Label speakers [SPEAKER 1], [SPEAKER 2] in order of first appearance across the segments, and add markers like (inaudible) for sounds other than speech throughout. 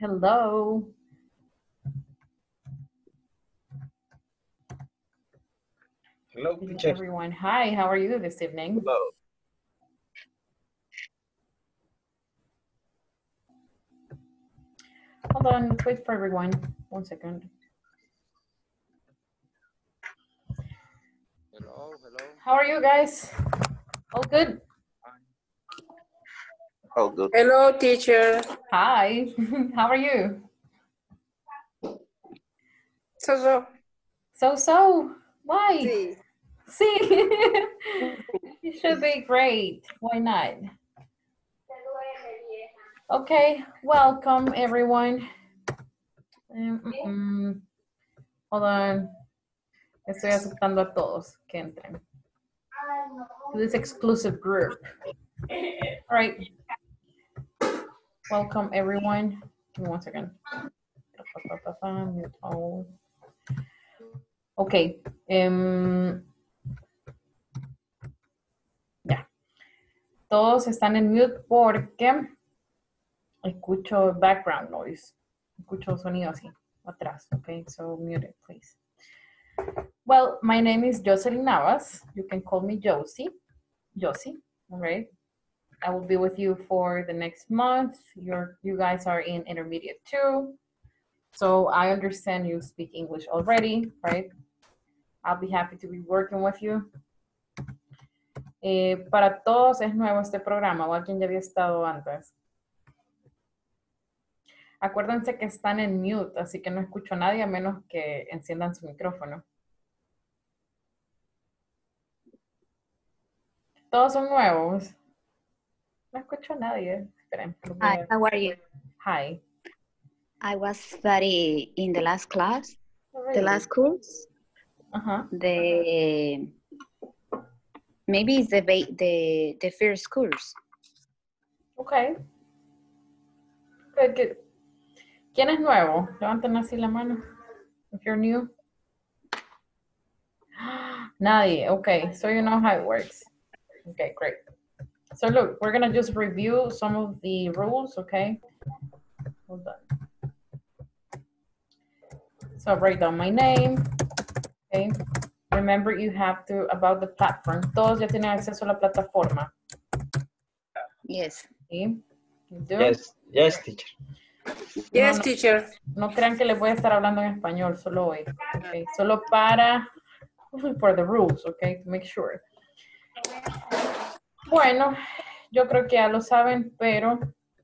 [SPEAKER 1] Hello.
[SPEAKER 2] Hello, teacher.
[SPEAKER 1] everyone. Hi, how are you this evening?
[SPEAKER 2] Hello.
[SPEAKER 1] Hold on, wait for everyone. One second.
[SPEAKER 2] Hello, hello.
[SPEAKER 1] How are you guys? All good?
[SPEAKER 2] All good.
[SPEAKER 3] Hello, teacher.
[SPEAKER 1] Hi, (laughs) how are you?
[SPEAKER 3] So, so.
[SPEAKER 1] So, so, why?
[SPEAKER 3] Sí.
[SPEAKER 1] See, you should be great. Why not? Okay, welcome everyone. Mm, mm. Hold on. Estoy aceptando a todos que entren. To this exclusive group. All right. Welcome everyone. Give me one second. Okay. em, ya. Todos están en mute porque escucho background noise. Escucho sonido así atrás. Okay, so mute it, please. Well, my name is Jocelyn Navas. You can call me Josie. Josie, all right? I will be with you for the next month. You're, you guys are in intermediate two. So I understand you speak English already, right? I'll be happy to be working with you. Eh, para todos es nuevo este programa o alguien ya había estado antes. Acuérdense que están en mute, así que no escucho a nadie a menos que enciendan su micrófono. Todos son nuevos. No escucho a nadie. Esperen.
[SPEAKER 4] Hi, how are you?
[SPEAKER 1] Hi.
[SPEAKER 4] I was studying in the last class, the last course.
[SPEAKER 1] Uh-huh.
[SPEAKER 4] The maybe it's the the the first course.
[SPEAKER 1] Ok. Good, good. ¿Quién es nuevo? Levanten así la mano. If you're new. (gasps) Nadie. Okay, so you know how it works. Okay, great. So look, we're gonna just review some of the rules, okay? Hold on. So write down my name. Okay. Remember you have to, about the platform. Todos ya tienen acceso a la plataforma.
[SPEAKER 4] Yes.
[SPEAKER 1] ¿Sí? You do?
[SPEAKER 2] Yes, yes, teacher.
[SPEAKER 3] Yes,
[SPEAKER 1] no.
[SPEAKER 3] teacher.
[SPEAKER 1] No crean que les voy a estar hablando en español solo hoy. Okay. Solo para, (laughs) for the rules, okay, to make sure. Bueno, yo creo que ya lo saben, pero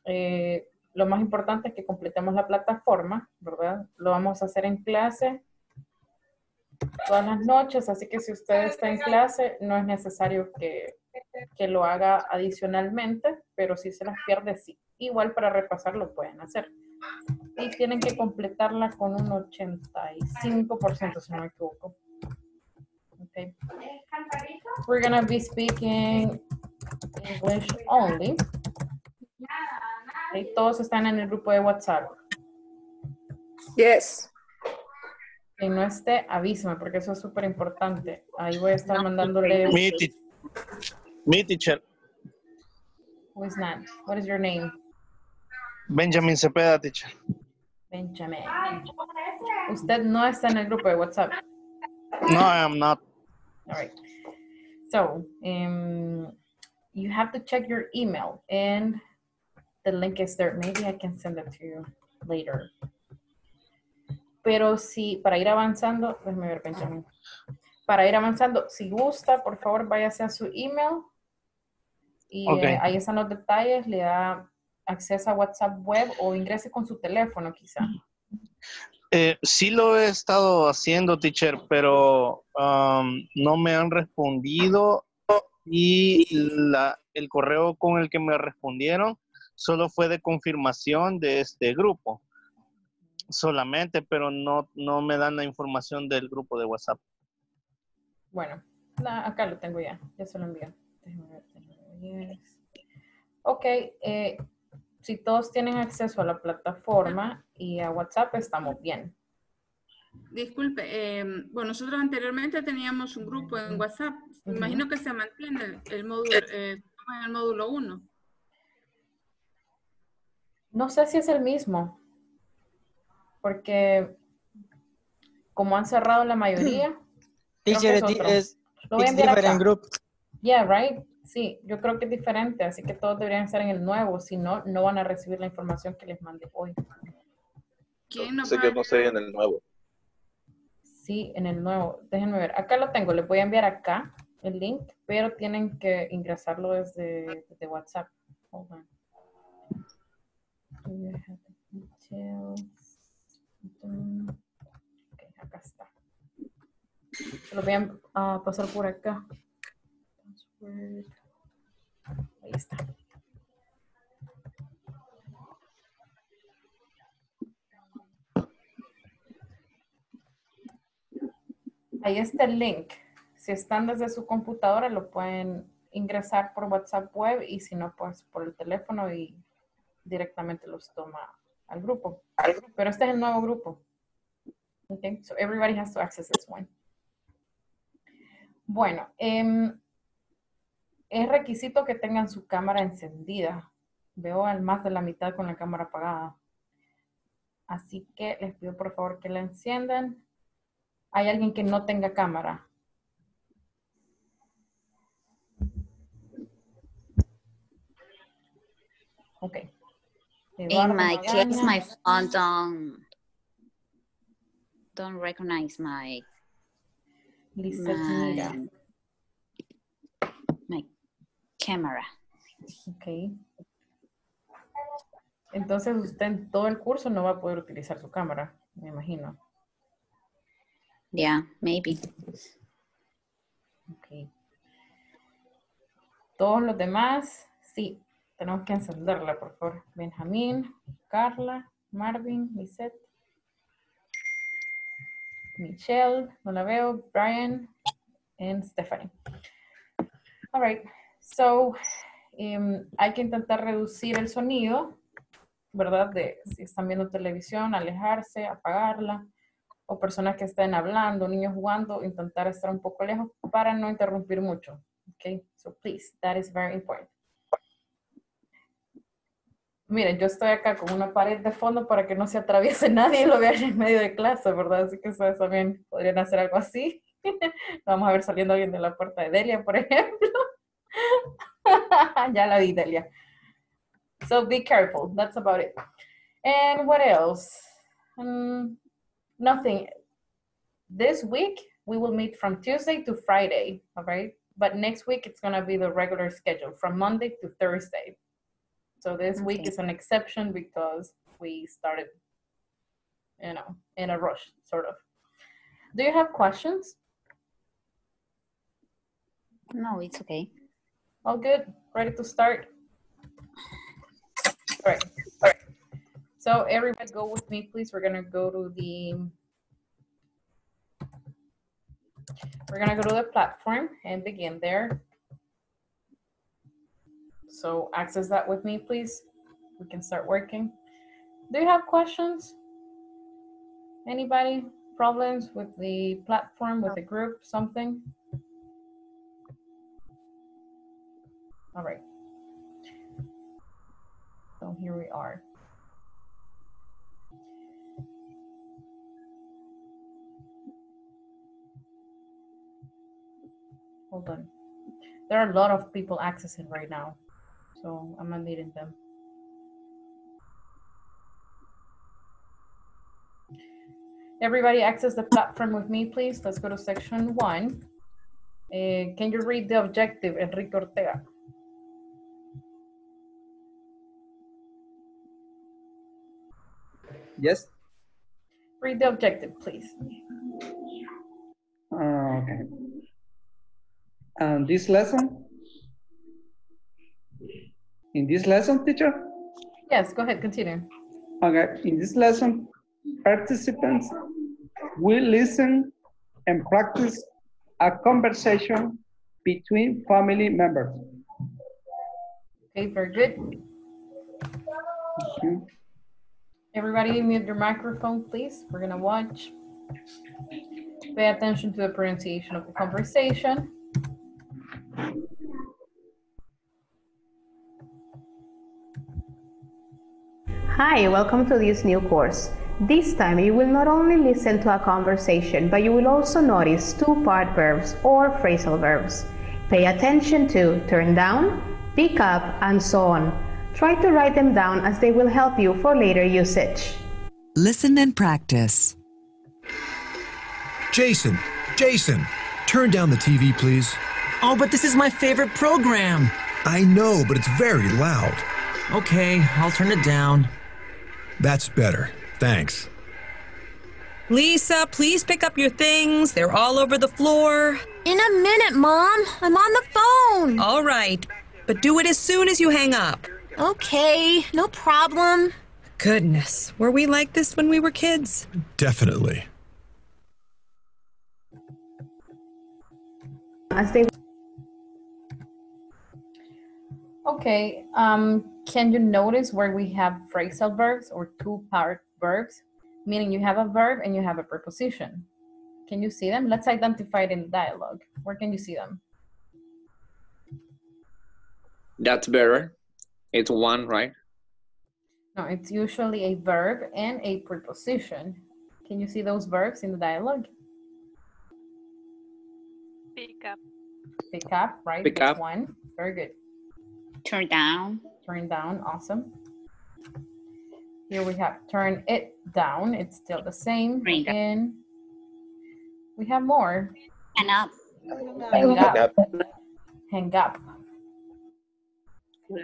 [SPEAKER 1] eh, lo más importante es que completemos la plataforma, ¿verdad? Lo vamos a hacer en clase todas las noches, así que si usted está en clase, no es necesario que, que lo haga adicionalmente, pero si se las pierde, sí. Igual para repasar lo pueden hacer. Y tienen que completarla con un 85%, si no me equivoco. Okay. We're gonna be speaking English only. Okay, Todos están en el grupo de WhatsApp.
[SPEAKER 3] Yes.
[SPEAKER 1] Quien no esté, avísame, porque eso es súper importante. Ahí voy a estar mandándole.
[SPEAKER 5] Me, teacher.
[SPEAKER 1] Who is not? What is your name?
[SPEAKER 5] Benjamin Cepeda, teacher.
[SPEAKER 1] Benjamin. Usted no está en el grupo de WhatsApp.
[SPEAKER 5] No, I am not.
[SPEAKER 1] All right. So, um, you have to check your email and the link is there. Maybe I can send it to you later. Pero si, para ir avanzando, déjame ver, Benjamin. Para ir avanzando, si gusta, por favor, váyase a su email y eh, ahí están los detalles, le da acceso a WhatsApp web o ingrese con su teléfono quizá.
[SPEAKER 5] Eh, sí lo he estado haciendo, teacher, pero um, no me han respondido y la, el correo con el que me respondieron solo fue de confirmación de este grupo. Solamente, pero no, no me dan la información del grupo de WhatsApp.
[SPEAKER 1] Bueno, la- acá lo tengo ya, ya se lo envié. Ver. Ok, eh, si todos tienen acceso a la plataforma y a WhatsApp, estamos bien.
[SPEAKER 6] Disculpe, eh, bueno, nosotros anteriormente teníamos un grupo en WhatsApp. Me. Imagino que se mantiene el módulo, eh, en el módulo 1.
[SPEAKER 1] No sé si es el mismo. porque como han cerrado la mayoría, (clears throat)
[SPEAKER 7] Teacher,
[SPEAKER 1] es lo voy a
[SPEAKER 7] it's
[SPEAKER 1] enviar
[SPEAKER 7] different
[SPEAKER 1] acá.
[SPEAKER 7] group.
[SPEAKER 1] Yeah, right. Sí, yo creo que es diferente, así que todos deberían estar en el nuevo, si no, no van a recibir la información que les mandé hoy.
[SPEAKER 6] ¿Quién no
[SPEAKER 2] Sé que no sé en el nuevo.
[SPEAKER 1] Sí, en el nuevo. Déjenme ver. Acá lo tengo. Les voy a enviar acá el link, pero tienen que ingresarlo desde, WhatsApp. Hold on. Do you have the details? Mm, Ok, acá está. Lo voy a ah, pasar por acá. Ahí está. Ahí está el link. Si están desde su computadora, lo pueden ingresar por WhatsApp web y si no, pues por el teléfono y directamente los toma al grupo. Pero este es el nuevo grupo. Okay, so everybody has to access this one. Bueno, em, es requisito que tengan su cámara encendida. Veo al más de la mitad con la cámara apagada. Así que les pido por favor que la enciendan. ¿Hay alguien que no tenga cámara? Ok. Eduardo
[SPEAKER 4] In my case,
[SPEAKER 1] Magaña.
[SPEAKER 4] my phone don't don't recognize my my, my camera.
[SPEAKER 1] Ok. Entonces usted en todo el curso no va a poder utilizar su cámara, me imagino.
[SPEAKER 4] Yeah, maybe.
[SPEAKER 1] Ok. Todos los demás, sí, tenemos que encenderla, por favor. Benjamín, Carla, Marvin, Lisette, Michelle, no la veo, Brian, and Stephanie. All right, so em, hay que intentar reducir el sonido, ¿verdad? De si están viendo televisión, alejarse, apagarla, o personas que estén hablando, niños jugando, intentar estar un poco lejos para no interrumpir mucho. Okay, so please, that is very important. Miren, yo estoy acá con una pared de fondo para que no se atraviese (laughs) nadie y lo vean en medio de clase, ¿verdad? Así que ustedes también podrían hacer algo así. (laughs) Vamos a ver saliendo alguien de la puerta de Delia, por (laughs) ejemplo. ya la vi, Delia. So be careful. That's about it. And what else? Um, nothing. This week, we will meet from Tuesday to Friday, all right? But next week, it's going to be the regular schedule from Monday to Thursday. So this week is an exception because we started, you know, in a rush, sort of. Do you have questions?
[SPEAKER 4] No, it's okay.
[SPEAKER 1] All good? Ready to start? All right. All right. So everybody go with me, please. We're gonna go to the we're gonna go to the platform and begin there. So access that with me, please. We can start working. Do you have questions? Anybody? Problems with the platform, with the group, something? All right. So here we are. Hold on. There are a lot of people accessing right now, so I'm unmuting them. Everybody access the platform with me, please. Let's go to section one. Eh, can you read the objective, Enrique Ortega?
[SPEAKER 8] Yes.
[SPEAKER 1] Read the objective, please.
[SPEAKER 8] Uh, okay. And this lesson? In this lesson, teacher?
[SPEAKER 1] Yes, go ahead, continue.
[SPEAKER 8] Okay, in this lesson, participants will listen and practice a conversation between family members.
[SPEAKER 1] Okay, very good. Everybody mute your microphone, please. We're gonna watch. Pay attention to the pronunciation of the conversation.
[SPEAKER 9] Hi, welcome to this new course.
[SPEAKER 7] This time you will not only listen to a conversation, but you will also notice two part verbs or phrasal verbs. Pay attention to turn down, pick up, and so on. Try to write them down as they will help you for later usage.
[SPEAKER 9] Listen and practice.
[SPEAKER 10] Jason, Jason, turn down the TV, please.
[SPEAKER 11] Oh, but this is my favorite program.
[SPEAKER 10] I know, but it's very loud.
[SPEAKER 11] Okay, I'll turn it down.
[SPEAKER 10] That's better. Thanks.
[SPEAKER 12] Lisa, please pick up your things. They're all over the floor.
[SPEAKER 13] In a minute, Mom. I'm on the phone.
[SPEAKER 12] All right, but do it as soon as you hang up.
[SPEAKER 13] Okay, no problem.
[SPEAKER 12] Goodness, were we like this when we were kids?
[SPEAKER 10] Definitely.
[SPEAKER 7] As they
[SPEAKER 1] Okay, um, can you notice where we have phrasal verbs or two-part verbs? Meaning you have a verb and you have a preposition. Can you see them? Let's identify it in the dialogue. Where can you see them?
[SPEAKER 2] That's better. It's one, right?
[SPEAKER 1] No, it's usually a verb and a preposition. Can you see those verbs in the dialogue?
[SPEAKER 14] Pick up.
[SPEAKER 1] Pick up, right?
[SPEAKER 2] Pick
[SPEAKER 1] That's
[SPEAKER 2] up.
[SPEAKER 1] one. Very good.
[SPEAKER 4] Turn down.
[SPEAKER 1] Turn down, awesome. Here we have turn it down. It's still the same.
[SPEAKER 4] Turn down.
[SPEAKER 1] And we have more.
[SPEAKER 4] And up.
[SPEAKER 1] Hang up. Hang up.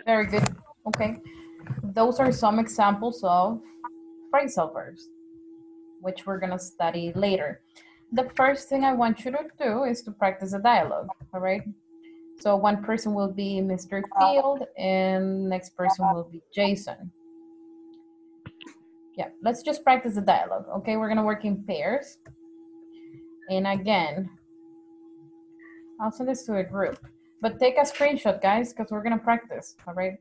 [SPEAKER 1] Very good. Okay. Those are some examples of phrasal verbs, which we're going to study later. The first thing I want you to do is to practice a dialogue, all right? So one person will be Mr. Field and next person will be Jason. Yeah, let's just practice the dialogue, okay? We're to work in pairs. And again, I'll send this to a group. But take a screenshot, guys, because we're gonna practice, all right?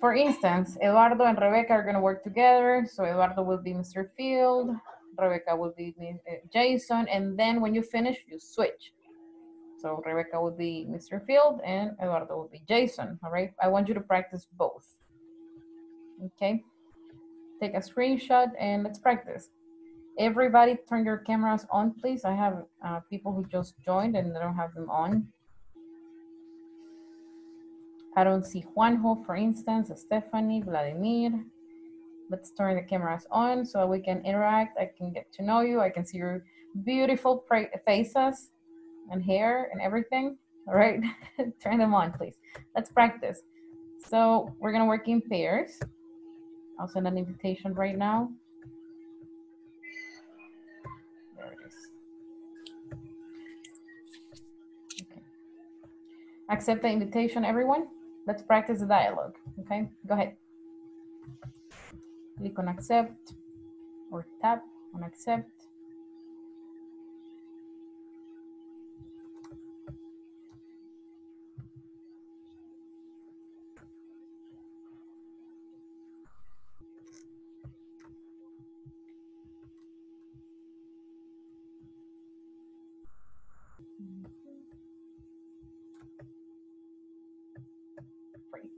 [SPEAKER 1] For instance, Eduardo and Rebecca are gonna work together. So Eduardo will be Mr. Field, Rebecca will be uh, Jason, and then when you finish, you switch. So Rebecca will be Mr. Field and Eduardo will be Jason, all right? I want you to practice both. Okay? Take a screenshot and let's practice. Everybody turn your cameras on, please. I have uh, people who just joined and I don't have them on. I don't see Juanjo, for instance, Stephanie, Vladimir. Let's turn the cameras on so we can interact. I can get to know you. I can see your beautiful faces and hair and everything. All right, (laughs) turn them on, please. Let's practice. So we're gonna work in pairs. I'll send an invitation right now. There it is. Okay. Accept the invitation, everyone. Let's practice the dialogue. Okay, go ahead. Click on accept or tap on accept. Mm-hmm. Great.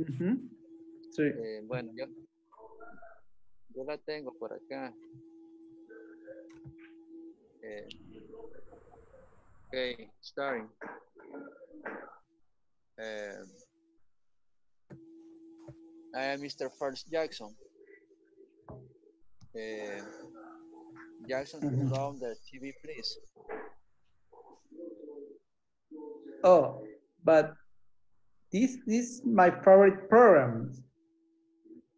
[SPEAKER 2] Bueno,
[SPEAKER 8] Ujú. Sí.
[SPEAKER 2] eh, bueno, yo, yo la tengo por acá. Eh, okay, starting. Um, I am Mr. First Jackson. Uh, Jackson, turn down the TV, please.
[SPEAKER 8] Oh, but this this is my favorite program.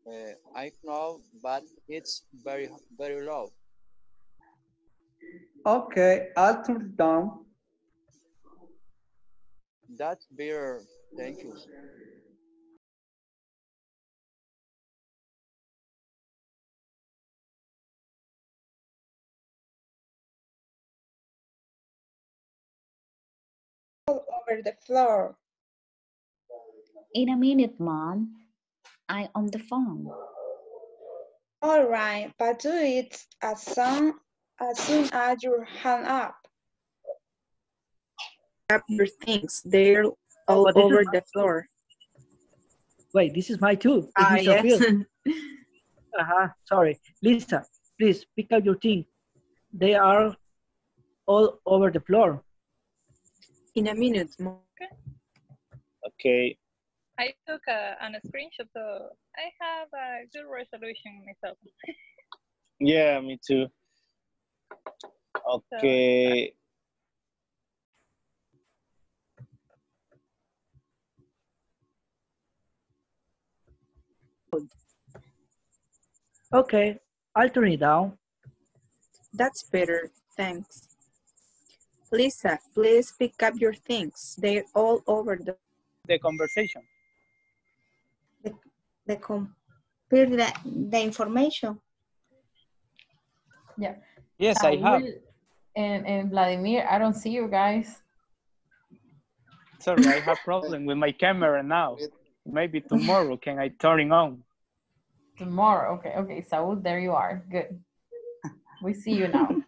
[SPEAKER 2] Uh,
[SPEAKER 15] I know, but it's very, very low.
[SPEAKER 16] Okay, I'll turn it down.
[SPEAKER 15] That's beer. Thank you.
[SPEAKER 3] over the floor.
[SPEAKER 4] In a minute, Mom. I'm on the phone.
[SPEAKER 3] All right, but do it as soon as soon as you hang up.
[SPEAKER 14] Grab your things. They're all
[SPEAKER 17] But this is
[SPEAKER 14] over the floor.
[SPEAKER 17] Wait, this is my too. It's
[SPEAKER 14] Ah,
[SPEAKER 17] Mr.
[SPEAKER 14] yes.
[SPEAKER 17] Uh-huh, (laughs) sorry. Lisa, please pick up your thing. They are all over the floor.
[SPEAKER 14] In a minute, Mom.
[SPEAKER 5] Okay.
[SPEAKER 18] I took a, an screenshot, so I have a good resolution myself.
[SPEAKER 5] Yeah, me too. Okay.
[SPEAKER 17] Okay, I'll turn it down.
[SPEAKER 14] That's better. Thanks. Lisa, please pick up your things. They're all over the
[SPEAKER 8] The conversation.
[SPEAKER 3] The computer, the, the information.
[SPEAKER 1] Yeah.
[SPEAKER 8] Yes, I have.
[SPEAKER 1] Saúl And, and Vladimir, I don't see you guys.
[SPEAKER 8] Sorry, I have problem with my camera now. Maybe tomorrow can I turn it on?
[SPEAKER 1] Tomorrow. Okay, okay. Saul, there you are. Good. We see you now. (laughs)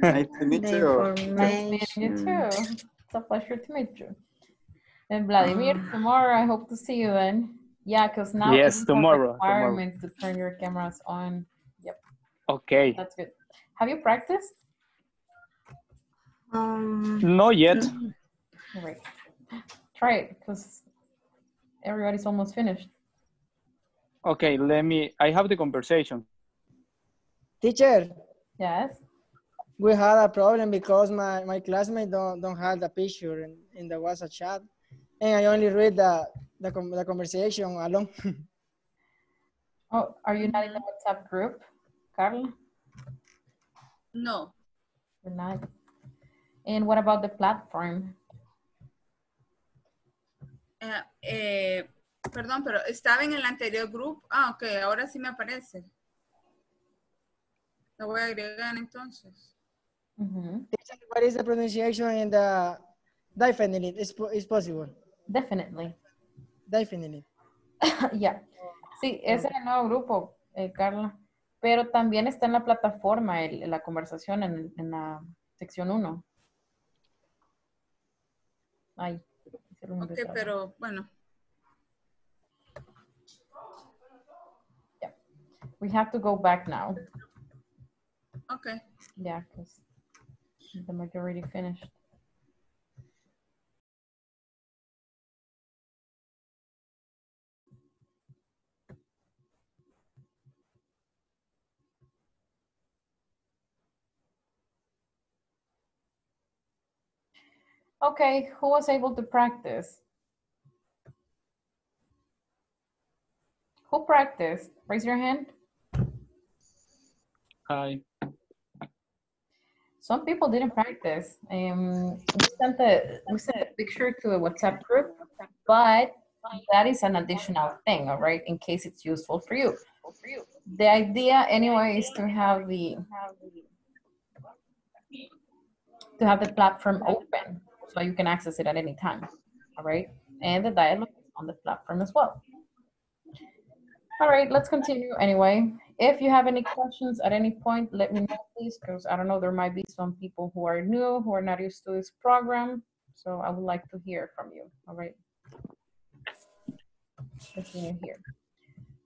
[SPEAKER 19] Nice to meet you.
[SPEAKER 1] Nice meeting you too. It's a pleasure to meet you. And Vladimir, tomorrow I hope to see you then. Yeah, because now it
[SPEAKER 8] Yes,
[SPEAKER 1] is a
[SPEAKER 8] tomorrow,
[SPEAKER 1] requirement to turn your cameras on. Yep,
[SPEAKER 8] Okay.
[SPEAKER 1] that's good. Have you practiced?
[SPEAKER 3] Um,
[SPEAKER 8] Not yet. (laughs)
[SPEAKER 1] Right. Try it because everybody's almost finished.
[SPEAKER 8] Okay, let me, I have the conversation.
[SPEAKER 20] Teacher,
[SPEAKER 1] Yes.
[SPEAKER 20] we had a problem because my, my classmate don't, don't have the picture in, in the WhatsApp chat. And I only read the, the, con- the conversation alone. (laughs)
[SPEAKER 1] Oh, are you not in the WhatsApp group, Carla?
[SPEAKER 21] No.
[SPEAKER 1] You're not. And what about the platform?
[SPEAKER 21] Eh, eh, perdón, pero estaba en el anterior grupo. Ah, ok, ahora sí me aparece. Lo voy a agregar entonces.
[SPEAKER 20] Teacher, what is the pronunciation in the definitely? It's, po- it's possible.
[SPEAKER 1] Definitely.
[SPEAKER 20] Definitely. (laughs)
[SPEAKER 1] Ya. Sí, es en el nuevo grupo, eh, Carla. Pero también está en la plataforma el- la conversación en, en la sección 1. Ay,
[SPEAKER 21] Ok, pero bueno.
[SPEAKER 1] We have to go back now.
[SPEAKER 21] Ok.
[SPEAKER 1] Yeah, because the majority finished. Okay, who was able to practice? Who practiced? Raise your hand.
[SPEAKER 8] Hi.
[SPEAKER 1] Some people didn't practice. Um, we sent the we sent a picture to a WhatsApp group, but that is an additional thing, all right, in case it's useful for you. The idea, anyway, is to have the to have the platform open so you can access it at any time, all right, and the dialogue on the platform as well. All right, let's continue anyway. If you have any questions at any point, let me know, please, because I don't know, there might be some people who are new, who are not used to this program. So I would like to hear from you, all right? Continue here.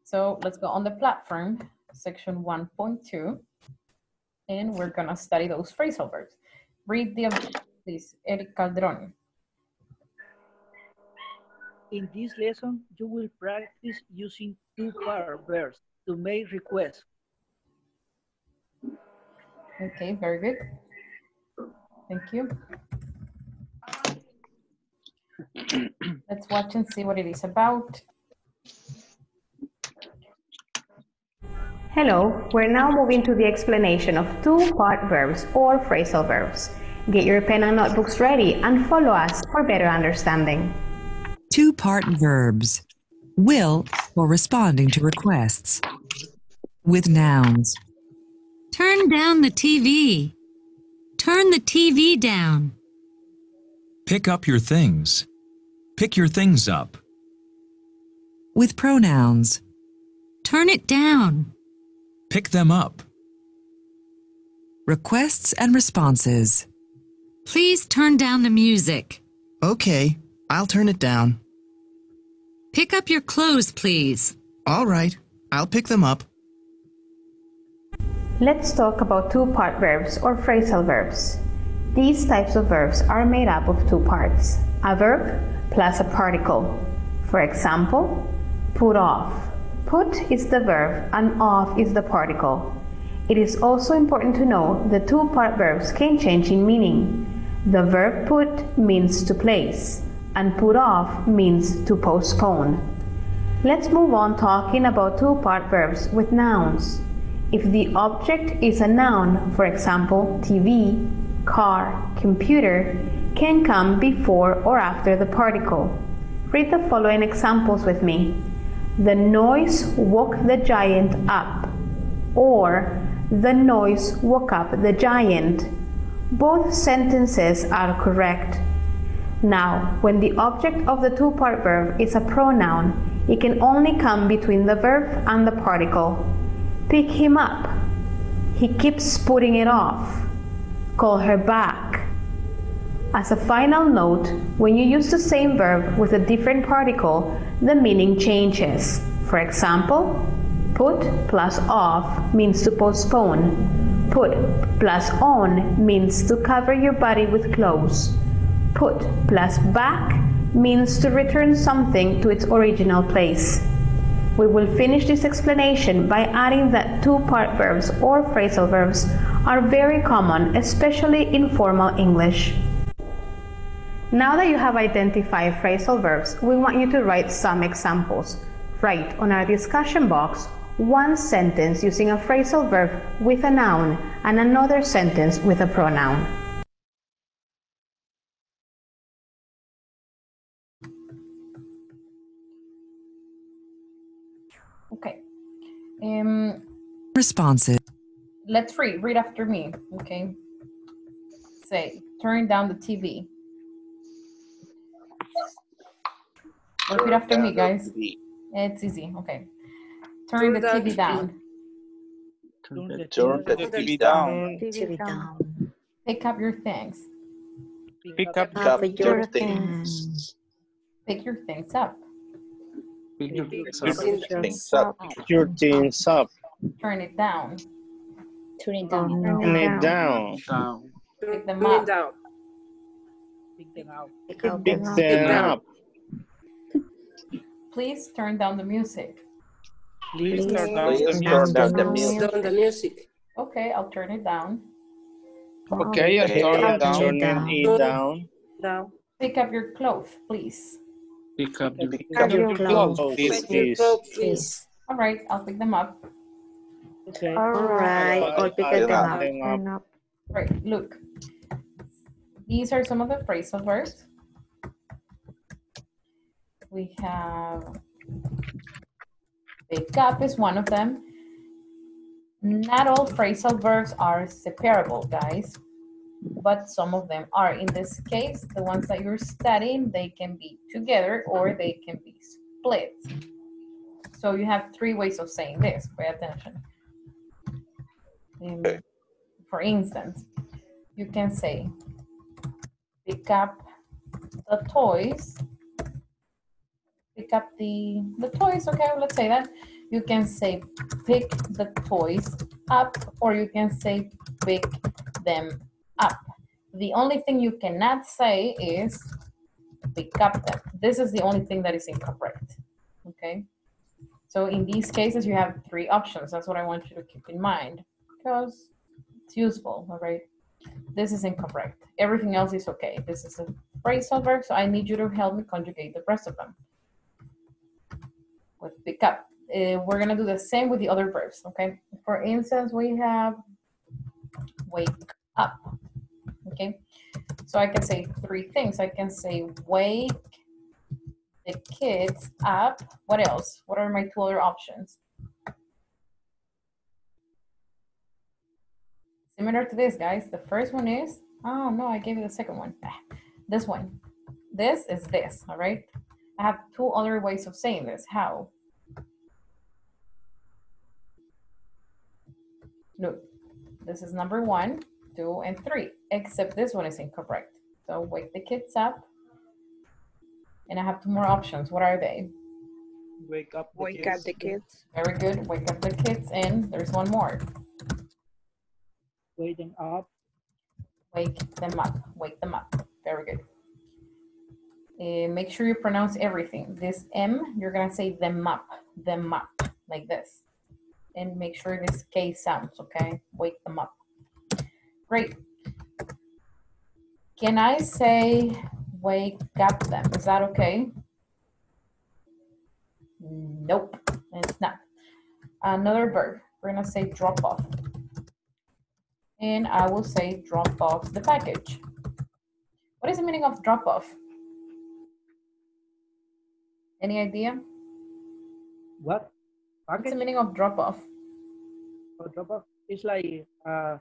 [SPEAKER 1] So let's go on the platform, section 1.2, and we're gonna study those phrasal verbs. Read the objective, please, Eric Calderon.
[SPEAKER 17] In this lesson, you will practice using two-part verbs to make requests.
[SPEAKER 1] Okay, very good. Thank you. Let's watch and see what it is about.
[SPEAKER 7] Hello, we're now moving to the explanation of two-part verbs or phrasal verbs. Get your pen and notebooks ready and follow us for better understanding.
[SPEAKER 9] Two part verbs. Will for responding to requests. With nouns.
[SPEAKER 22] Turn down the TV. Turn the TV down.
[SPEAKER 10] Pick up your things. Pick your things up.
[SPEAKER 9] With pronouns.
[SPEAKER 22] Turn it down.
[SPEAKER 10] Pick them up.
[SPEAKER 9] Requests and responses.
[SPEAKER 22] Please turn down the music.
[SPEAKER 11] Okay, I'll turn it down.
[SPEAKER 22] Pick up your clothes, please.
[SPEAKER 11] All right, I'll pick them up.
[SPEAKER 7] Let's talk about two-part verbs or phrasal verbs. These types of verbs are made up of two parts, a verb plus a particle. For example, put off. Put is the verb and off is the particle. It is also important to know the two-part verbs can change in meaning. The verb put means to place and put off means to postpone. Let's move on talking about two-part verbs with nouns. If the object is a noun, for example, TV, car, computer, can come before or after the particle. Read the following examples with me. The noise woke the giant up, or the noise woke up the giant. Both sentences are correct. Now, when the object of the two-part verb is a pronoun, it can only come between the verb and the particle. Pick him up. He keeps putting it off. Call her back. As a final note, when you use the same verb with a different particle, the meaning changes. For example, put plus off means to postpone. Put plus on means to cover your body with clothes. Put plus back means to return something to its original place. We will finish this explanation by adding that two-part verbs or phrasal verbs are very common, especially in formal English. Now that you have identified phrasal verbs, we want you to write some examples. Write on our discussion box one sentence using a phrasal verb with a noun and another sentence with a pronoun.
[SPEAKER 1] Okay. Um,
[SPEAKER 9] Responses.
[SPEAKER 1] let's read. Read after me. Okay. Say, turn down the TV. Repeat after me, guys. It's easy. Okay. Turn the TV down.
[SPEAKER 2] Turn the TV down.
[SPEAKER 4] TV down.
[SPEAKER 1] Pick up your things.
[SPEAKER 23] Pick up
[SPEAKER 2] Pick up your things.
[SPEAKER 1] Pick your things up.
[SPEAKER 2] Pick your
[SPEAKER 23] things
[SPEAKER 2] things up.
[SPEAKER 5] Your things up.
[SPEAKER 1] Turn it down.
[SPEAKER 4] Turn it down.
[SPEAKER 5] Turn it down.
[SPEAKER 2] Down.
[SPEAKER 1] Pick them up.
[SPEAKER 17] down. Pick them out.
[SPEAKER 4] Pick up
[SPEAKER 5] Pick them up.
[SPEAKER 1] Please turn down the music.
[SPEAKER 23] Please
[SPEAKER 4] Please
[SPEAKER 23] turn down the
[SPEAKER 2] Please
[SPEAKER 23] music.
[SPEAKER 2] turn down the music.
[SPEAKER 20] Down the music.
[SPEAKER 1] Okay, I'll turn it down.
[SPEAKER 23] Okay, I
[SPEAKER 2] Okay,
[SPEAKER 23] turn
[SPEAKER 4] I'll
[SPEAKER 23] it down.
[SPEAKER 4] turn
[SPEAKER 5] Turn
[SPEAKER 4] it
[SPEAKER 5] it down.
[SPEAKER 20] Down.
[SPEAKER 1] Pick up your clothes, please.
[SPEAKER 2] Pick up your
[SPEAKER 23] Pick
[SPEAKER 4] Up
[SPEAKER 23] up your
[SPEAKER 4] your
[SPEAKER 23] clothes,
[SPEAKER 5] clothes.
[SPEAKER 23] please.
[SPEAKER 20] Pick your
[SPEAKER 5] Please.
[SPEAKER 20] clothes, please.
[SPEAKER 1] All right, I'll pick them up.
[SPEAKER 17] Okay.
[SPEAKER 4] All right, or pick
[SPEAKER 2] Pick
[SPEAKER 4] them
[SPEAKER 2] up.
[SPEAKER 4] up.
[SPEAKER 5] Them up.
[SPEAKER 4] Up.
[SPEAKER 1] Right, look. These are some of the phrasal verbs. We have pick up is one of them. Not all phrasal verbs are separable, guys, but some of them are. In this case, the ones that you're studying, they can be together or they can be split. So you have three ways of saying this. Pay attention. Um, For instance, you can say, pick up the toys. Pick up the, the toys, okay, let's say that. You can say, pick the toys up, or you can say, pick them up. The only thing you cannot say is, pick up them. This is the only thing that is incorrect, okay? So in these cases, you have three options. That's what I want you to keep in mind, because it's useful, all right? This is incorrect. Everything else is okay. This is a phrasal verb, so I need you to help me conjugate the rest of them. With pick up, uh, we're gonna do the same with the other verbs, okay? For instance, we have wake up, okay? So I can say three things. I can say wake the kids up. What else? What are my two other options? Similar to this, guys. The first one is, oh no, I gave you the second one. Ah, This one. This is this, all right? I have two other ways of saying this. How? Look, this is number one, two, and three, except this one is incorrect. So wake the kids up. And I have two more options. What are they?
[SPEAKER 17] Wake up the
[SPEAKER 14] Wake
[SPEAKER 17] kids.
[SPEAKER 14] up the kids.
[SPEAKER 1] Very good. Wake up the kids. And there's one more.
[SPEAKER 17] Wake them up.
[SPEAKER 1] Wake them up. Wake them up. Very good. Uh, make sure you pronounce everything. This M, you're gonna say them up, them up, like this. And make sure this K sounds, okay? Wake them up. Great. Can I say wake up them? Is that okay? Nope, it's not. Another verb, we're gonna say drop off. And I will say drop off the package. What is the meaning of drop off? Any idea?
[SPEAKER 17] What?
[SPEAKER 1] What's the meaning of drop off?
[SPEAKER 17] Or drop off? It's like uh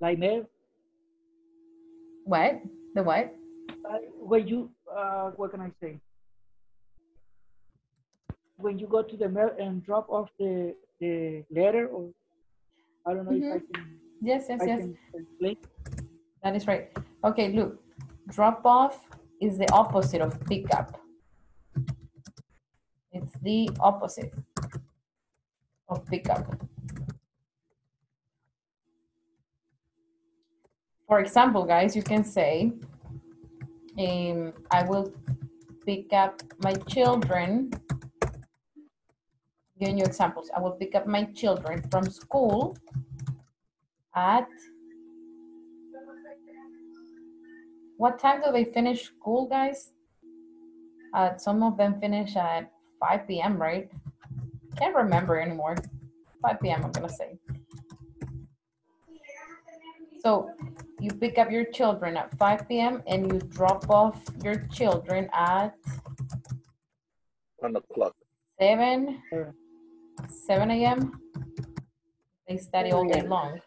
[SPEAKER 17] like mail.
[SPEAKER 1] What? The what?
[SPEAKER 17] Uh, when you uh what can I say? When you go to the mail and drop off the the letter or I don't know if I can
[SPEAKER 1] Yes, yes,
[SPEAKER 17] I
[SPEAKER 1] yes.
[SPEAKER 17] explain.
[SPEAKER 1] That is right. Okay, look. Drop off is the opposite of pick up. It's the opposite of pick up. For example, guys, you can say, um, I will pick up my children. Giving you examples. I will pick up my children from school at what time do they finish school, guys? Uh, some of them finish at 5 p.m., right? Can't remember anymore. 5 p.m., I'm gonna say. So you pick up your children at 5 p.m. and you drop off your children at
[SPEAKER 2] One o'clock.
[SPEAKER 1] 7, 7 a.m. They study all day long.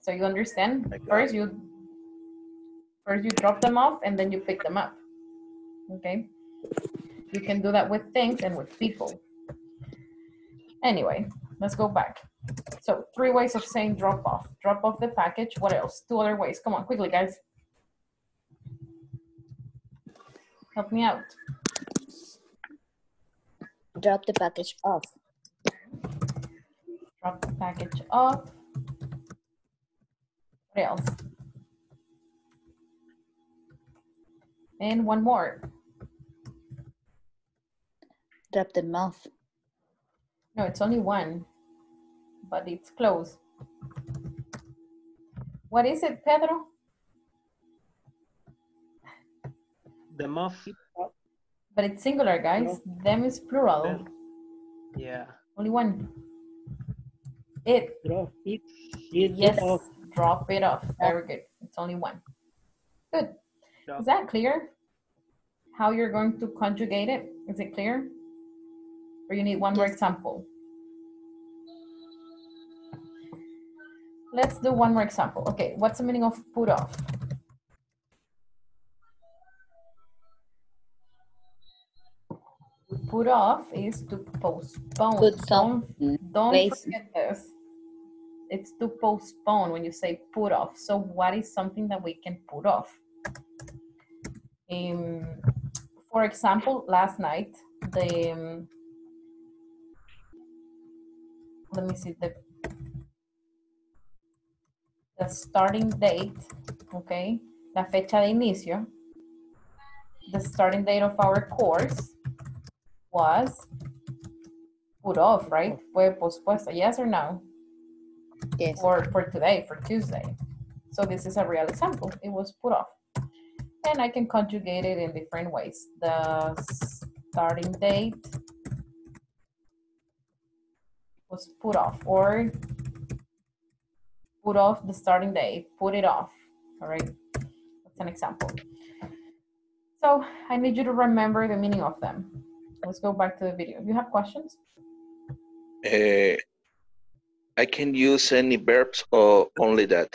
[SPEAKER 1] So you understand? First you first you drop them off and then you pick them up. Okay? You can do that with things and with people. Anyway, let's go back. So three ways of saying drop off. Drop off the package. What else? Two other ways. Come on, quickly, guys. Help me out.
[SPEAKER 4] Drop the package off.
[SPEAKER 1] Drop the package off. What else? And one more.
[SPEAKER 4] Drop them mouth.
[SPEAKER 1] No, it's only one, but it's close. What is it, Pedro?
[SPEAKER 5] The muff.
[SPEAKER 1] But it's singular, guys. Them is plural.
[SPEAKER 5] Yeah.
[SPEAKER 1] Only one. It.
[SPEAKER 17] Drop it. it
[SPEAKER 1] Yes.
[SPEAKER 17] off.
[SPEAKER 1] Drop it off. Very good. It's only one. Good. Is that clear? How you're going to conjugate it? Is it clear? Or you need one more example? Let's do one more example. Okay, what's the meaning of put off? Put off is to postpone.
[SPEAKER 4] Put
[SPEAKER 1] don't don't
[SPEAKER 4] place.
[SPEAKER 1] forget this. It's to postpone when you say put off. So what is something that we can put off? Um, for example, last night, the um, let me see the the starting date, okay, la fecha de inicio, the starting date of our course was put off, right? Fue pospuesta, yes or no?
[SPEAKER 4] Yes.
[SPEAKER 1] Or for today, for Tuesday. So this is a real example. It was put off. And I can conjugate it in different ways. The starting date was put off or put off the starting day, put it off. All right, that's an example. So I need you to remember the meaning of them. Let's go back to the video. You have questions?
[SPEAKER 2] Uh, I can use any verbs or only that.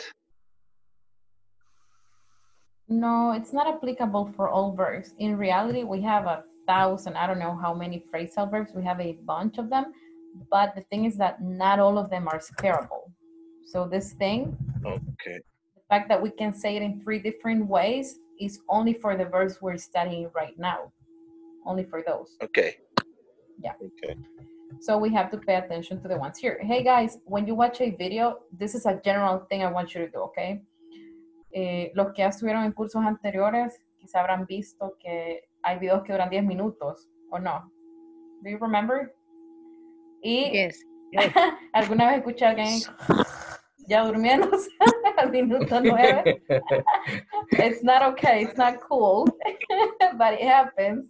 [SPEAKER 1] No, it's not applicable for all verbs. In reality, we have a thousand, I don't know how many phrasal verbs, we have a bunch of them, but the thing is that not all of them are separable. So this thing,
[SPEAKER 2] Okay.
[SPEAKER 1] the fact that we can say it in three different ways is only for the verbs we're studying right now. Only for those.
[SPEAKER 2] Okay.
[SPEAKER 1] Yeah.
[SPEAKER 2] Okay.
[SPEAKER 1] So we have to pay attention to the ones here. Hey guys, when you watch a video, this is a general thing I want you to do, okay? Eh, los que ya estuvieron en cursos anteriores, quizá habrán visto que hay videos que duran 10 minutos, ¿o no? Do you remember? Y
[SPEAKER 4] Yes. (laughs)
[SPEAKER 1] alguna vez escuché a alguien (laughs) ya durmiéndose (laughs) al minuto 9. it's not okay, it's not cool, but it happens.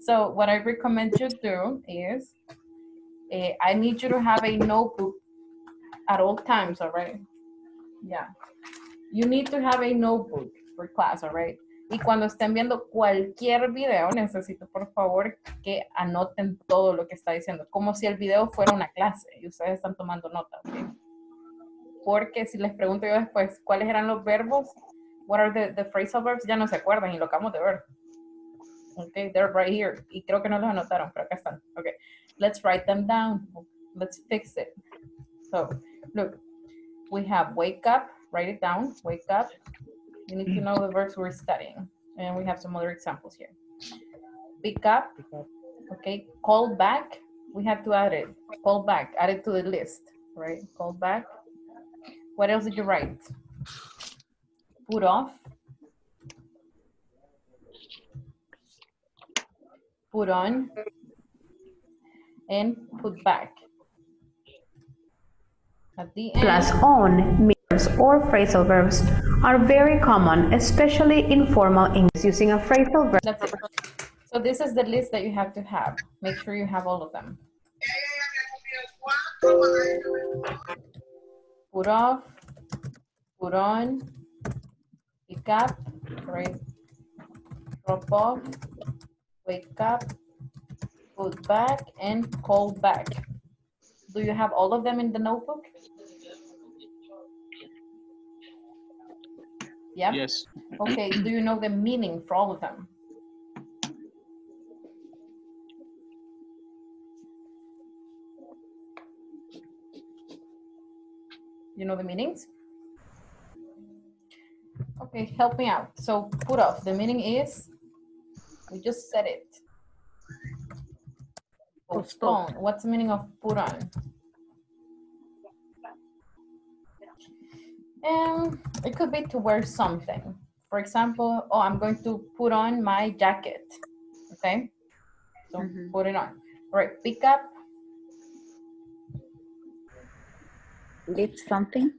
[SPEAKER 1] So what I recommend you do is, eh, I need you to have a notebook at all times, all right? Yeah. You need to have a notebook for class, all right? Y cuando estén viendo cualquier video, necesito por favor que anoten todo lo que está diciendo, como si el video fuera una clase y ustedes están tomando nota. Porque si les pregunto yo después cuáles eran los verbos, what are the, the phrasal verbs, ya no se acuerdan y lo acabamos de ver. Okay, they're right here. Y creo que no los anotaron, pero acá están. Okay, let's write them down. Let's fix it. So, look, we have wake up, write it down, wake up. You need to know the verbs we're studying. And we have some other examples here. Pick up, okay, call back. We have to add it. Call back, add it to the list, right? Call back. What else did you write? Put off. Put on. And put back. At the end.
[SPEAKER 7] Plus on, mirrors, or phrasal verbs are very common, especially in formal English using a phrasal verb.
[SPEAKER 1] That's it. So this is the list that you have to have. Make sure you have all of them. Put off, put on, pick up. Drop off, wake up, put back, and call back. Do you have all of them in the notebook? Yeah?
[SPEAKER 5] Yes.
[SPEAKER 1] Okay, (clears throat) do you know the meaning for all of them? You know the meanings? Okay, help me out. So put off, the meaning is, we just said it. Oh, Postpone. What's the meaning of put on? Um, it could be to wear something. For example, oh, I'm going to put on my jacket. Okay, so put it on. All right, pick up.
[SPEAKER 4] Lift something.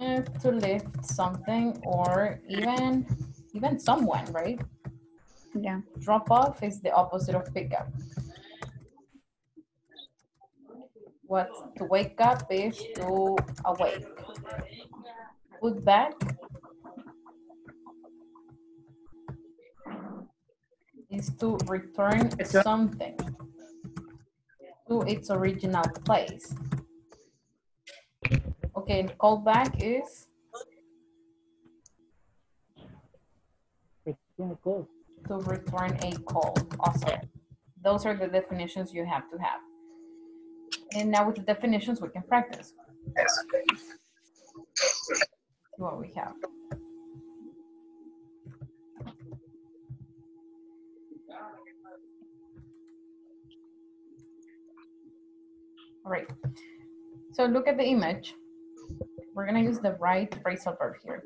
[SPEAKER 1] eh, to lift something or even even someone, right?
[SPEAKER 4] Yeah.
[SPEAKER 1] Drop off is the opposite of pick up. What to wake up is to awake. Put back is to return something to its original place. Okay, and call back is to return a call. Awesome. Those are the definitions you have to have. And now with the definitions, we can practice. See what we have. All right. So look at the image. We're gonna use the right phrasal verb here.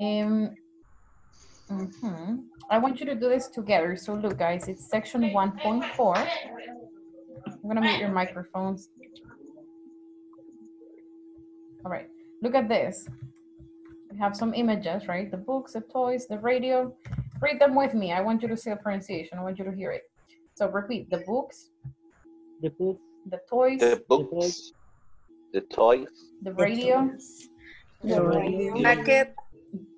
[SPEAKER 1] Um, mhm. I want you to do this together. So look, guys, it's section 1.4. I'm gonna mute your microphones. All right, look at this. We have some images, right? The books, the toys, the radio. Read them with me. I want you to see the pronunciation. I want you to hear it. So repeat the books,
[SPEAKER 17] The books.
[SPEAKER 1] The toys.
[SPEAKER 2] The books, the toys,
[SPEAKER 1] The radio.
[SPEAKER 3] The radio.
[SPEAKER 1] Jacket.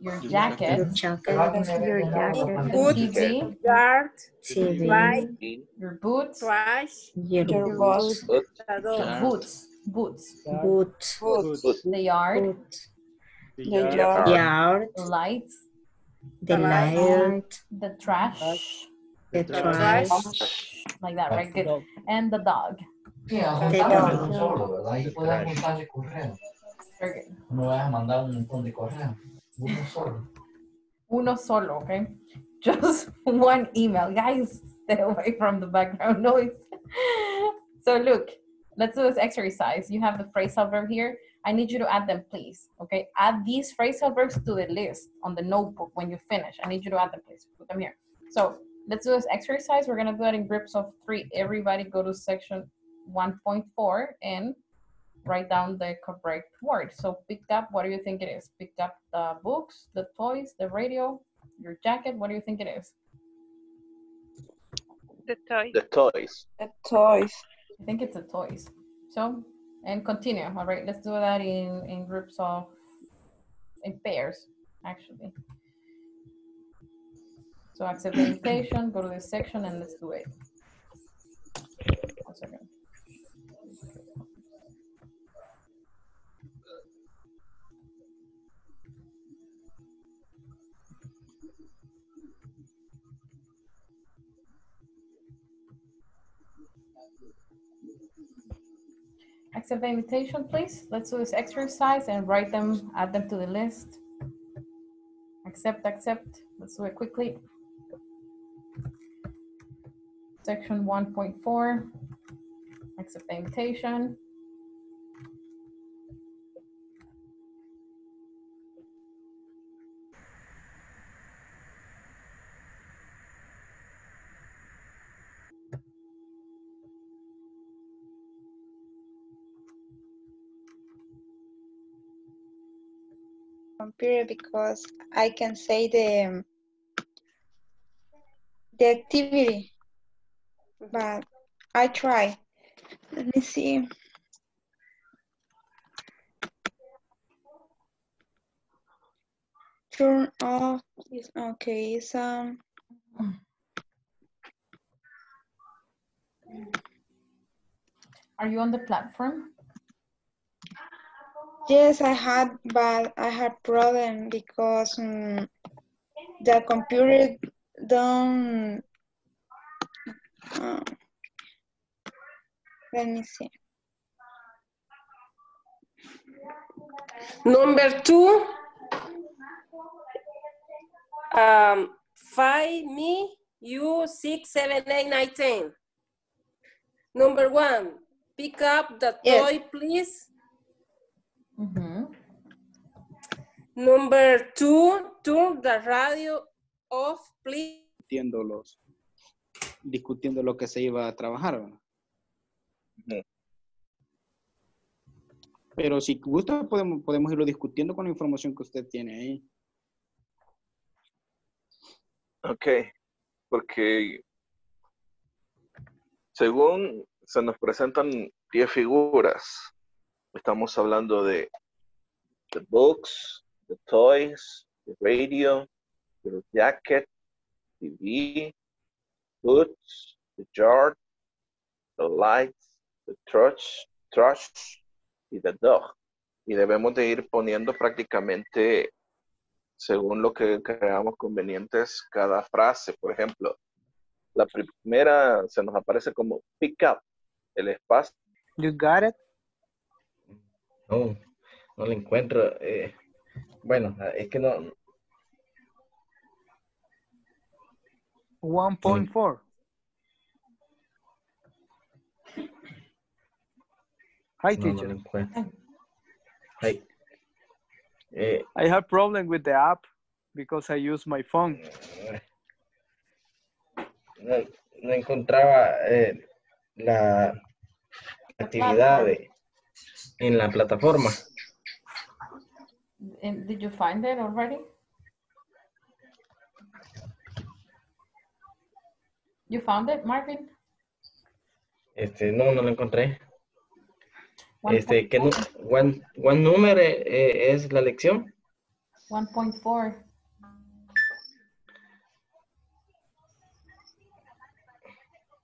[SPEAKER 1] Your jacket.
[SPEAKER 4] Your jacket. Your jacket.
[SPEAKER 1] The TV.
[SPEAKER 21] Yard,
[SPEAKER 4] TV.
[SPEAKER 1] Your boots.
[SPEAKER 21] trash,
[SPEAKER 4] Your
[SPEAKER 3] Your boots,
[SPEAKER 2] books,
[SPEAKER 21] the.
[SPEAKER 1] Boots. Boots.
[SPEAKER 4] boot.
[SPEAKER 2] books,
[SPEAKER 1] The yard.
[SPEAKER 4] Boot.
[SPEAKER 3] The yard.
[SPEAKER 4] Yard.
[SPEAKER 1] The lights.
[SPEAKER 4] The light.
[SPEAKER 1] The trash.
[SPEAKER 4] The
[SPEAKER 21] trash.
[SPEAKER 4] trash.
[SPEAKER 1] Like that, right? Good. And the dog.
[SPEAKER 4] Yeah, The dog.
[SPEAKER 24] solo, ¿verdad? Ahí puedes dar eh, un montón de correo.
[SPEAKER 1] Very good.
[SPEAKER 24] Uno solo.
[SPEAKER 1] Uno solo, okay? Just (laughs) one email. Guys, stay away from the background (laughs) noise. so look, let's do this exercise. You have the phrasal verb here. I need you to add them, please. Okay, add these phrasal verbs to the list on the notebook when you finish. I need you to add them, please. Put them here. So let's do this exercise. We're gonna do that in groups of three. Everybody go to section 1.4 and write down the correct word. So pick up, what do you think it is? Pick up the books, the toys, the radio, your jacket. What do you think it is?
[SPEAKER 18] The toys.
[SPEAKER 2] the toys.
[SPEAKER 3] The toys.
[SPEAKER 1] I think it's the toys. So, and continue. All right, let's do that in, in groups of, in pairs, actually. So accept the invitation, go to this section and let's do it. One second. Accept the invitation, please. Let's do this exercise and write them, add them to the list. Accept, accept. Let's do it quickly. Section 1.4. Accept the invitation.
[SPEAKER 3] Computer because I can say the the activity, but I try. Let me see. Turn off. Is okay. It's um.
[SPEAKER 1] Are you on the platform?
[SPEAKER 3] Yes, I had, but I had problem because um, the computer don't. Uh, let me see.
[SPEAKER 21] Number two, um, five, me, you, six, seven, eight, nine, ten. Number one, pick up the
[SPEAKER 3] Yes.
[SPEAKER 21] toy, please.
[SPEAKER 1] Mhm.
[SPEAKER 21] Number two, turn the radio off, please.
[SPEAKER 19] discutiendo los discutiendo lo que se iba a trabajar.
[SPEAKER 2] Ujú.
[SPEAKER 19] pero si gusta podemos podemos irlo discutiendo con la información que usted tiene ahí
[SPEAKER 2] Ok, porque según se nos presentan 10 figuras, estamos hablando de the books, the toys, the radio, the jacket, TV, boots, the jar, the lights, the trash, trash y the dog. Y debemos de ir poniendo prácticamente según lo que creamos convenientes cada frase. Por ejemplo, la primera se nos aparece como pick up, el espacio.
[SPEAKER 19] you got it
[SPEAKER 24] No, no lo encuentro. eh, bueno, es que no.
[SPEAKER 23] 1.4. Hi,
[SPEAKER 24] no,
[SPEAKER 23] teacher.
[SPEAKER 24] Ay. Eh,
[SPEAKER 23] I have problem with the app because I use my phone.
[SPEAKER 24] no, no encontraba eh, la actividad de- en la plataforma.
[SPEAKER 1] And did you find it already? You found it, Marvin?
[SPEAKER 24] Este, no, no lo encontré.
[SPEAKER 1] One
[SPEAKER 24] Este, ¿qué one, one número eh, es la lección?
[SPEAKER 1] 1.4.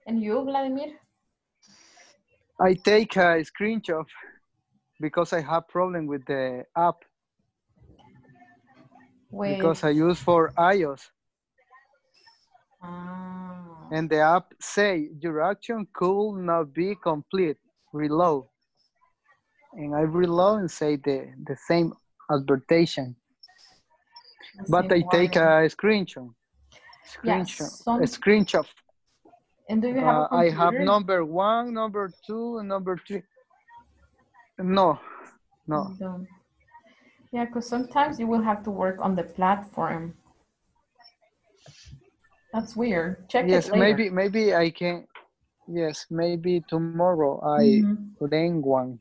[SPEAKER 1] And you, Vladimir?
[SPEAKER 8] I take a screenshot because I have problem with the app
[SPEAKER 1] Wait.
[SPEAKER 8] because I use for iOS
[SPEAKER 1] Ah,
[SPEAKER 8] and the app say your action could not be complete. Reload. And I reload and say the, the same advertisement. But I take a
[SPEAKER 1] warning.
[SPEAKER 8] screenshot.
[SPEAKER 1] Yeah,
[SPEAKER 8] Screenshot.
[SPEAKER 1] some-
[SPEAKER 8] A screenshot.
[SPEAKER 1] And do you have a
[SPEAKER 8] Uh, I have number one, number two, and number three. No, no.
[SPEAKER 1] Yeah, because sometimes you will have to work on the platform. That's weird. Check
[SPEAKER 8] yes,
[SPEAKER 1] it later.
[SPEAKER 8] Yes, maybe maybe I can. Yes, maybe tomorrow I
[SPEAKER 1] Mhm.
[SPEAKER 8] bring one.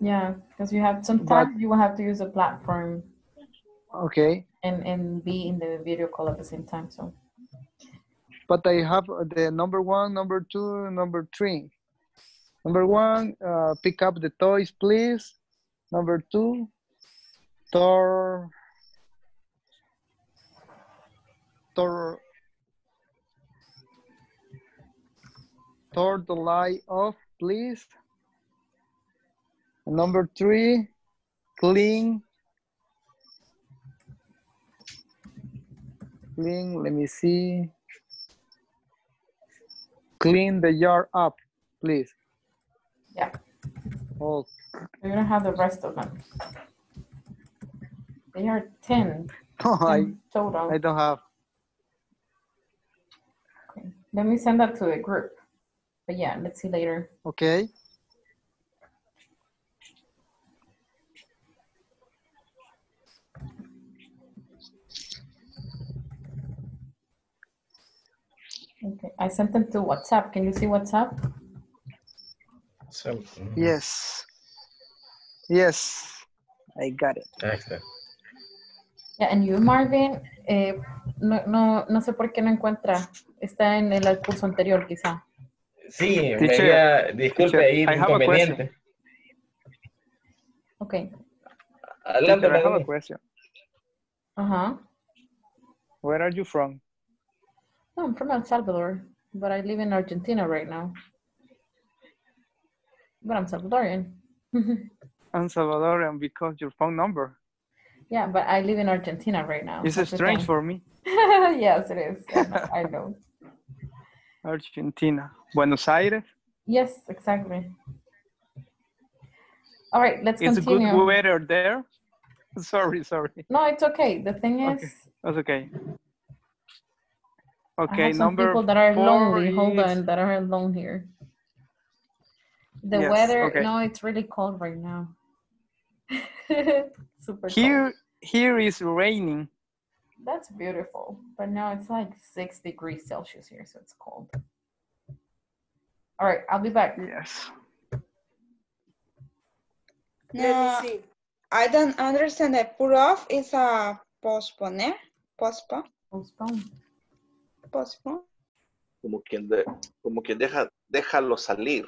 [SPEAKER 1] Yeah, because you have sometimes you will have to use a platform
[SPEAKER 8] Okay,
[SPEAKER 1] and and be in the video call at the same time. So
[SPEAKER 8] but I have the number one, number two, number three. Number one, uh, pick up the toys, please. Number two, Thor. Thor. Turn the light off, please. Number three, clean. Clean, let me see. Clean the yard up, please.
[SPEAKER 1] yeah,
[SPEAKER 8] Oh,
[SPEAKER 1] you don't have the rest of them. They are ten (laughs) oh,
[SPEAKER 8] I,
[SPEAKER 1] in total.
[SPEAKER 8] I don't have. Okay.
[SPEAKER 1] Let me send that to the group. But yeah, let's see later.
[SPEAKER 8] Okay.
[SPEAKER 1] Okay, I sent them to WhatsApp. Can you see WhatsApp?
[SPEAKER 24] So,
[SPEAKER 8] Yes. Yes, I got it.
[SPEAKER 24] Excellent.
[SPEAKER 1] Yeah, and you, Marvin, eh, no, no, no sé por qué no encuentra. Está en el curso anterior, quizá.
[SPEAKER 24] Sí, me había, disculpe
[SPEAKER 8] teacher,
[SPEAKER 24] ahí, inconveniente.
[SPEAKER 1] Okay.
[SPEAKER 24] Adelante,
[SPEAKER 8] Teacher, I have a question.
[SPEAKER 1] Uh-huh.
[SPEAKER 8] Where are you from?
[SPEAKER 1] No, I'm from El Salvador, but I live in Argentina right now. But I'm Salvadorian. (laughs)
[SPEAKER 8] I'm Salvadorian because your phone number.
[SPEAKER 1] yeah, but I live in Argentina right now.
[SPEAKER 8] It's
[SPEAKER 1] That's
[SPEAKER 8] strange for me. (laughs)
[SPEAKER 1] yes, it is. I know. I know.
[SPEAKER 8] Argentina. Buenos Aires.
[SPEAKER 1] Yes, exactly. All right, let's
[SPEAKER 8] It's
[SPEAKER 1] continue.
[SPEAKER 8] good weather there. (laughs) Sorry, sorry.
[SPEAKER 1] No, it's okay. The thing is,
[SPEAKER 8] Okay. That's okay.
[SPEAKER 1] I
[SPEAKER 8] Okay,
[SPEAKER 1] have some
[SPEAKER 8] number
[SPEAKER 1] people that are
[SPEAKER 8] four
[SPEAKER 1] lonely. Hold on, that are alone here. The
[SPEAKER 8] Yes,
[SPEAKER 1] weather,
[SPEAKER 8] okay.
[SPEAKER 1] no, it's really cold right now. (laughs) Super cold.
[SPEAKER 8] Here, here is raining.
[SPEAKER 1] That's beautiful. But now it's like six degrees Celsius here, so it's cold. All right, I'll be back.
[SPEAKER 8] Yes.
[SPEAKER 3] Let me see. I don't understand that put off is a postponer, postpone,
[SPEAKER 1] Postpone.
[SPEAKER 3] Postpone.
[SPEAKER 2] como quien, de- como quien deja, déjalo salir.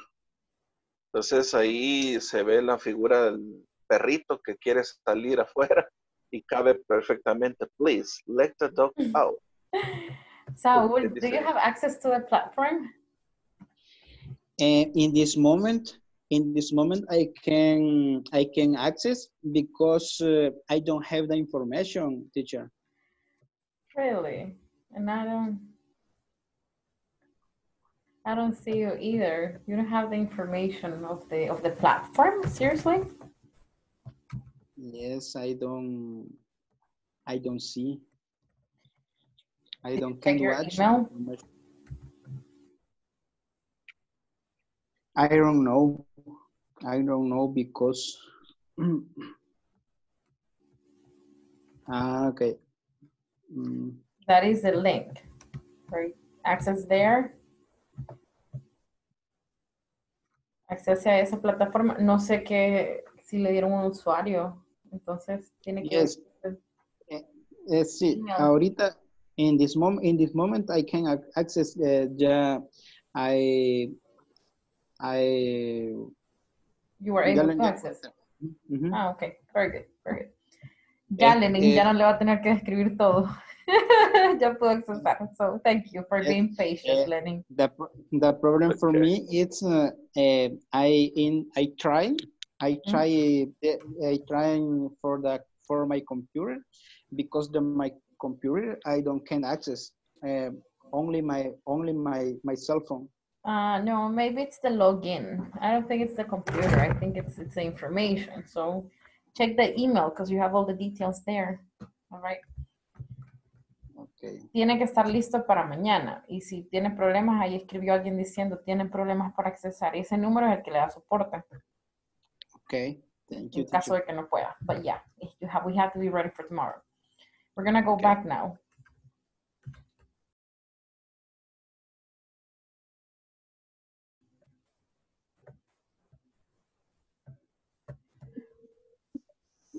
[SPEAKER 2] Entonces ahí se ve la figura del perrito que quiere salir afuera y cabe perfectamente. Please, let the dog out. (laughs)
[SPEAKER 1] Saul,
[SPEAKER 2] ¿Qué
[SPEAKER 1] do you have access to the platform?
[SPEAKER 19] And in this moment, in this moment, I can I can access because uh, I don't have the information, teacher.
[SPEAKER 1] Really? And I don't I don't see you either. You don't have the information of the of the platform? Seriously?
[SPEAKER 19] Yes, I don't I don't see. I
[SPEAKER 1] Did
[SPEAKER 19] don't can watch.
[SPEAKER 1] email?
[SPEAKER 19] I don't know. I don't know because. (clears throat) ah, okay. Mm,
[SPEAKER 1] That is the link. Right? Access there. Accese a esa plataforma. No sé qué si le dieron un usuario. Entonces tiene que
[SPEAKER 19] Yes. Eh, sí,
[SPEAKER 1] Email.
[SPEAKER 19] ahorita in this moment in this moment I can ac- access uh, the I I
[SPEAKER 1] You were able
[SPEAKER 19] Ya
[SPEAKER 1] to access.
[SPEAKER 19] Ujú.
[SPEAKER 1] Ah, ok. Very good, very good. Ya, Lenin, ya no le va a tener que escribir todo. (laughs) ya pudo accesar. So, thank you for being patient,
[SPEAKER 19] eh,
[SPEAKER 1] Lenin.
[SPEAKER 19] the the problem for me is uh, uh, I in I try I try uh, I trying for the for my computer because the my computer I don't can access uh, only my only my my cell phone.
[SPEAKER 1] Uh, no, maybe it's the login. I don't think it's the computer. I think it's it's the information. So check the email because you have all the details there. All right.
[SPEAKER 19] Okay.
[SPEAKER 1] Tiene que estar listo para mañana. Y si tiene problemas, ahí escribió alguien diciendo tienen problemas para accesar. Y ese número es el que le da soporte
[SPEAKER 19] Okay. Thank you.
[SPEAKER 1] en caso de que no pueda. But yeah, have, we have to be ready for tomorrow. We're gonna go back now.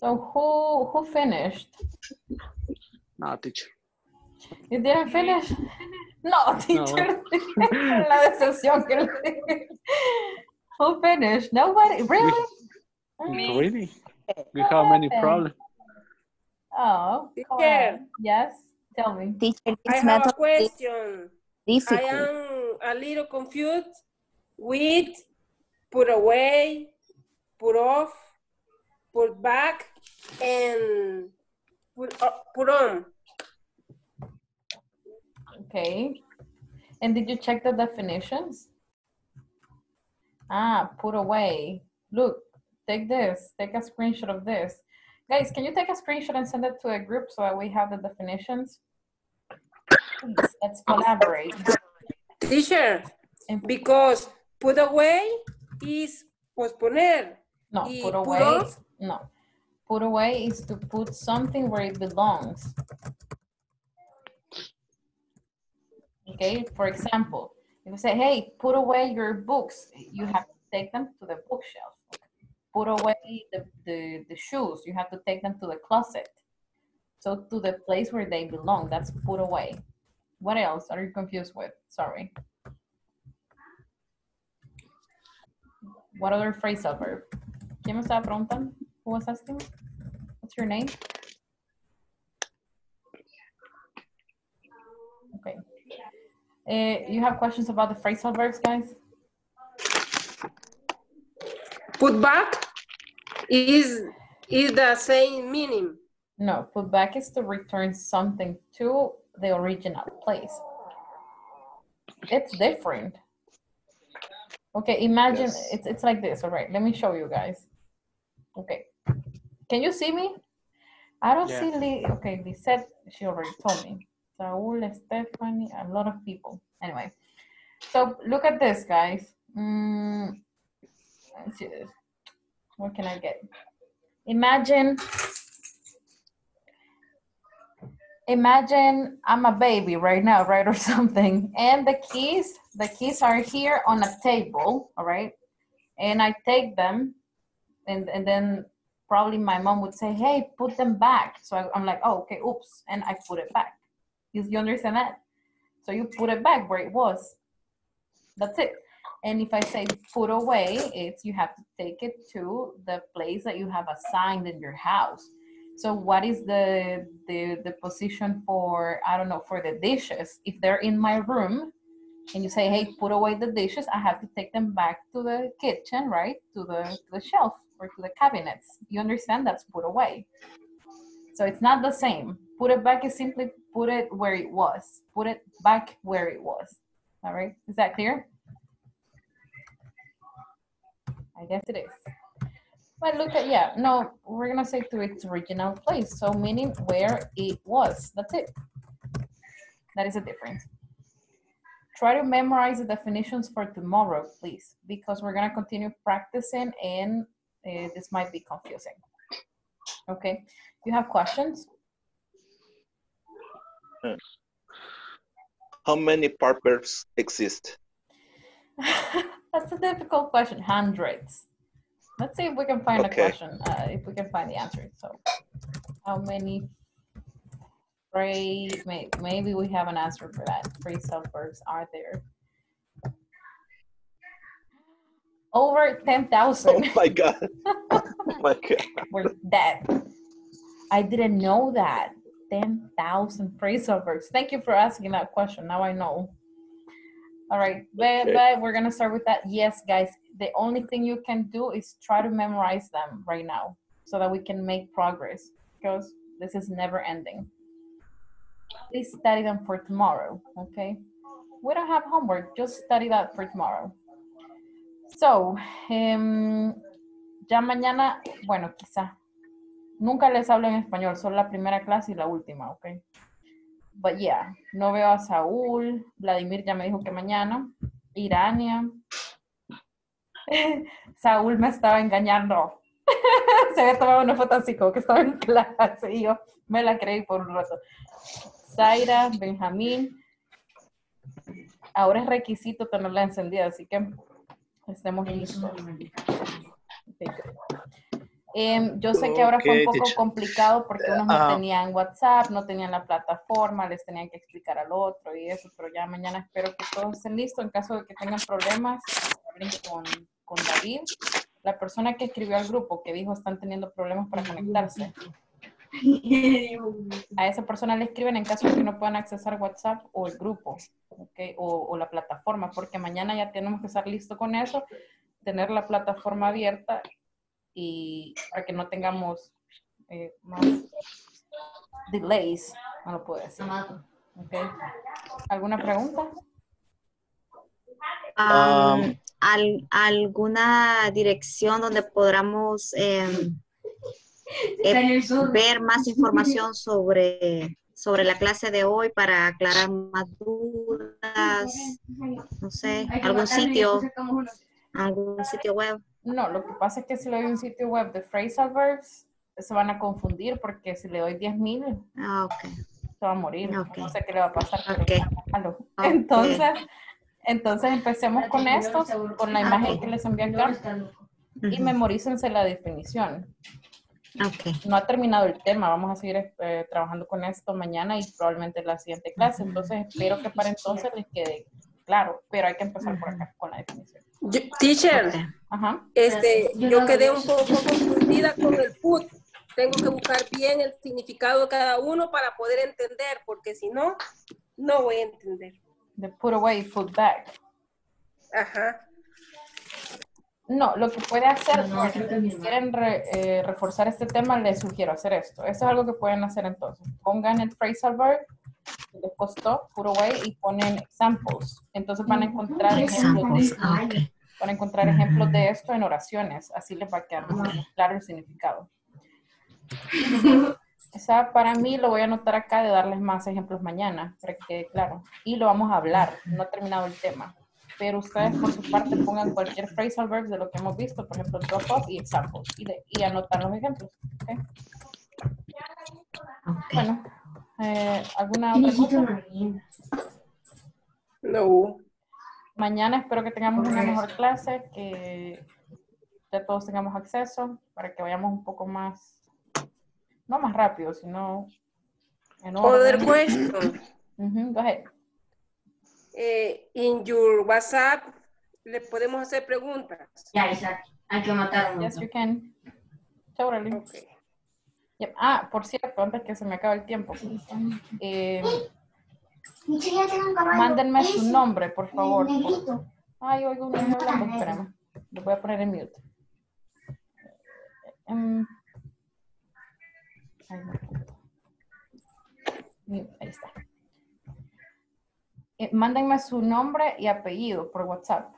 [SPEAKER 1] So who who finished?
[SPEAKER 5] No, teacher.
[SPEAKER 1] You didn't finish? No, (laughs) teacher. La decepción que le- Who finished? Nobody? Really? Mm.
[SPEAKER 5] Really? We have many problems.
[SPEAKER 1] Oh,
[SPEAKER 21] Teacher.
[SPEAKER 1] Yes, tell me.
[SPEAKER 4] Teacher,
[SPEAKER 21] I have a
[SPEAKER 4] method is
[SPEAKER 21] question. I am a little confused with put away, put off, put back, and put, uh, put on.
[SPEAKER 1] Okay. And did you check the definitions? Ah, put away. Look, take this. Take a screenshot of this. Guys, can you take a screenshot and send it to a group so that we have the definitions? Please, let's collaborate.
[SPEAKER 21] Teacher, because put away is posponer.
[SPEAKER 1] No, put
[SPEAKER 21] put
[SPEAKER 1] away.
[SPEAKER 21] off?
[SPEAKER 1] No. Put away is to put something where it belongs. Okay, for example, if you say, hey, put away your books, you have to take them to the bookshelf. Put away the, the, the shoes, you have to take them to the closet. So to the place where they belong, that's put away. What else are you confused with? Sorry. What other phrasal verb? ¿Quién me estaba preguntando? Who was asking? What's your name? Okay. Uh, you have questions about the phrasal verbs, guys?
[SPEAKER 21] Put back is is the same meaning.
[SPEAKER 1] No, put back is to return something to the original place. It's different. Okay, imagine
[SPEAKER 2] Yes.
[SPEAKER 1] it's it's like this. All right, let me show you guys. Okay, can you see me? I don't
[SPEAKER 2] Yeah.
[SPEAKER 1] see Lee. Okay, Lisette, she already told me. Saul, Stephanie, a lot of people. Anyway, so look at this, guys. Mm, let's see this. What can I get? Imagine imagine I'm a baby right now, right, or (laughs) something, and the keys, the keys are here on a table, all right, and I take them, and and then probably my mom would say, "Hey, put them back." So I, I'm like, "Oh, okay, oops," and I put it back. You, you understand that? So you put it back where it was. That's it. And if I say put away, it's you have to take it to the place that you have assigned in your house. So what is the the the position for I don't know for the dishes? If they're in my room, and you say, hey, put away the dishes, I have to take them back to the kitchen, right? To the to the shelf or to the cabinets. You understand? That's put away. So it's not the same. Put it back is simply put it where it was. Put it back where it was. All right. Is that clear? I guess it is. But look at, yeah, no, we're gonna say to its original place. So meaning where it was. That's it. That is a difference. Try to memorize the definitions for tomorrow, please, because we're gonna continue practicing and uh, this might be confusing. Okay, you have questions?
[SPEAKER 2] How many part exist? (laughs)
[SPEAKER 1] That's a difficult question. Hundreds. Let's see if we can find
[SPEAKER 2] Okay.
[SPEAKER 1] a question, uh, if we can find the answer. So, how many may, maybe we have an answer for that. Phrasal verbs are there. Over 10,000.
[SPEAKER 2] Oh my God. Oh my God. (laughs)
[SPEAKER 1] We're dead. I didn't know that. 10,000 phrasal verbs. Thank you for asking that question. Now I know. All right, but, but we're going to start with that. Yes, guys, the only thing you can do is try to memorize them right now so that we can make progress because this is never ending. Please study them for tomorrow, okay? We don't have homework, just study that for tomorrow. So, em, ya mañana, bueno, quizá, nunca les hablo en español, solo la primera clase y la última, ¿ok? But yeah, no veo a Saúl, Vladimir ya me dijo que mañana, Irania. (laughs) Saúl me estaba engañando. (laughs) Se había tomado una foto así como que estaba en clase y yo me la creí por un rato. Zaira, Benjamín. Ahora es requisito tenerla encendida, así que estemos listos. Em, yo sé que ahora fue un poco
[SPEAKER 5] teacher.
[SPEAKER 1] complicado porque unos no
[SPEAKER 5] Ah.
[SPEAKER 1] tenían WhatsApp, no tenían la plataforma, les tenían que explicar al otro y eso, pero ya mañana espero que todos estén listos. En caso de que tengan problemas, hablen con, con David, la persona que escribió al grupo que dijo están teniendo problemas para conectarse. (laughs) A esa persona le escriben en caso de que no puedan accesar WhatsApp o el grupo, o, o la plataforma, porque mañana ya tenemos que estar listos con eso, tener la plataforma abierta y para que no tengamos eh, más delays, no lo puedo decir. ¿ok? ¿Alguna pregunta?
[SPEAKER 25] Am, al- alguna dirección donde podamos em, eh, ver más información sobre, sobre la clase de hoy para aclarar más dudas, no sé, algún sitio, algún sitio web.
[SPEAKER 1] No, lo que pasa es que si le doy un sitio web de phrasal verbs, se van a confundir porque si le doy 10.000,
[SPEAKER 25] Ah, ok.
[SPEAKER 1] se va a morir. No sé qué le va a pasar. Entonces, entonces empecemos con estos, con la imagen que les envié acá y memorícense la definición. No ha terminado el tema, vamos a seguir eh, trabajando con esto mañana y probablemente en la siguiente clase. Entonces, espero que para entonces les quede claro, pero hay que empezar por acá con la definición.
[SPEAKER 21] Yo- teacher,
[SPEAKER 1] Ajá.
[SPEAKER 21] este, yo quedé un poco confundida con el put. Tengo que buscar bien el significado de cada uno para poder entender, porque si no, no voy a entender.
[SPEAKER 1] De put away, put back.
[SPEAKER 21] Ajá.
[SPEAKER 1] No, lo que puede hacer, si quieren re- eh, reforzar este tema, les sugiero hacer esto. Eso es algo que pueden hacer entonces. Pongan el phrasal verb, que les costó, away, y ponen examples. Entonces van a encontrar ejemplos,
[SPEAKER 25] Examples, ah, ok.
[SPEAKER 1] van a encontrar ejemplos de esto en oraciones. Así les va a quedar más claro el significado. O sea, para mí lo voy a anotar acá de darles más ejemplos mañana, para que quede claro. Y lo vamos a hablar, no ha terminado el tema. Pero ustedes por su parte pongan cualquier phrasal verbs de lo que hemos visto, por ejemplo, drop off y examples, y, de- y los ejemplos. Bueno, eh, ¿alguna otra cosa?
[SPEAKER 21] No.
[SPEAKER 1] Mañana espero que tengamos una mejor clase, que ya todos tengamos acceso, para que vayamos un poco más, no más rápido, sino en
[SPEAKER 21] Other
[SPEAKER 1] orden.
[SPEAKER 21] question.
[SPEAKER 1] Go ahead.
[SPEAKER 21] Eh, in your WhatsApp, le podemos hacer preguntas.
[SPEAKER 26] Ya, exacto. Hay que matar
[SPEAKER 1] Yes, you can. Totally. Yep. Ah, por cierto, antes que se me acabe el tiempo. eh, mándenme su nombre, por favor. por- Ay, oigo un niño hablando, espérame. Lo voy a poner en mute. Ay, no. Mute, Ahí está. Eh, mándenme su nombre y apellido por WhatsApp.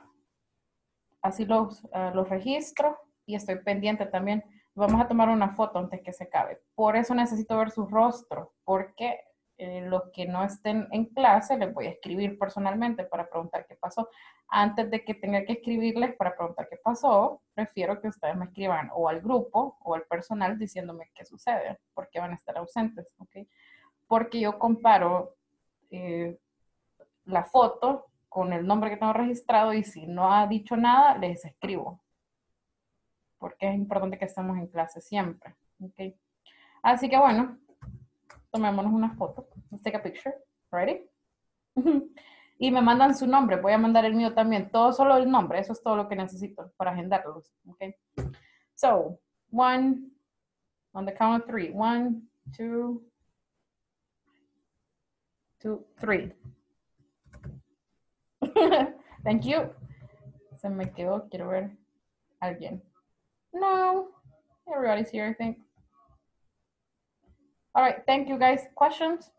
[SPEAKER 1] Así los, ah, los registro y estoy pendiente también. Vamos a tomar una foto antes que se acabe. Por eso necesito ver su rostro, porque eh, los que no estén en clase les voy a escribir personalmente para preguntar qué pasó. Antes de que tenga que escribirles para preguntar qué pasó, prefiero que ustedes me escriban o al grupo o al personal diciéndome qué sucede, porque van a estar ausentes, ¿ok? Porque yo comparo eh, la foto con el nombre que tengo registrado y si no ha dicho nada, les escribo. Porque es importante que estemos en clase siempre. Así que bueno, tomémonos una foto. Let's take a picture. Ready? (laughs) Y me mandan su nombre, voy a mandar el mío también. Todo solo el nombre, eso es todo lo que necesito para agendarlos. Okay. So, one, on the count of three. One, two, two, three. (laughs) Thank you. Se me quedó, quiero ver alguien. No, everybody's here, I think. All right, thank you guys. Questions?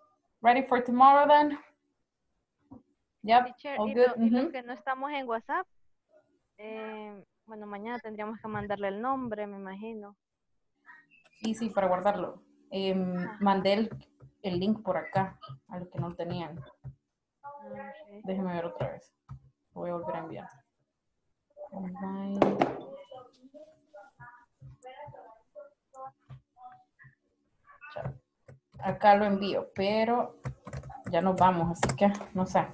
[SPEAKER 1] Ready for tomorrow then? Yep,
[SPEAKER 27] Teacher,
[SPEAKER 1] all
[SPEAKER 27] y,
[SPEAKER 1] good.
[SPEAKER 27] lo- y los
[SPEAKER 1] Mhm.
[SPEAKER 27] que no estamos en WhatsApp, eh, bueno, mañana tendríamos que mandarle el nombre, me imagino.
[SPEAKER 1] Sí, sí, para guardarlo. Em, mandé el, el link por acá a los que no tenían. Déjeme ver otra vez. Lo voy a volver a enviar. Online. Acá lo envío, pero ya nos vamos, así que no sé.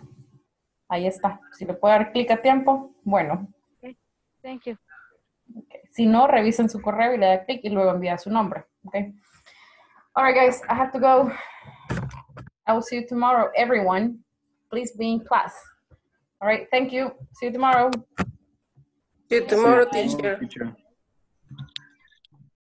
[SPEAKER 1] Ahí está. Si le puedo dar clic a tiempo, bueno.
[SPEAKER 27] Thank you.
[SPEAKER 1] Si no, revisen su correo y le da clic y luego envía su nombre. Okay. All right, guys, I have to go. I will see you tomorrow, everyone. Please be in class. All right, thank you. See you tomorrow.
[SPEAKER 21] See you tomorrow,
[SPEAKER 1] Bye.
[SPEAKER 21] teacher.
[SPEAKER 24] Teacher.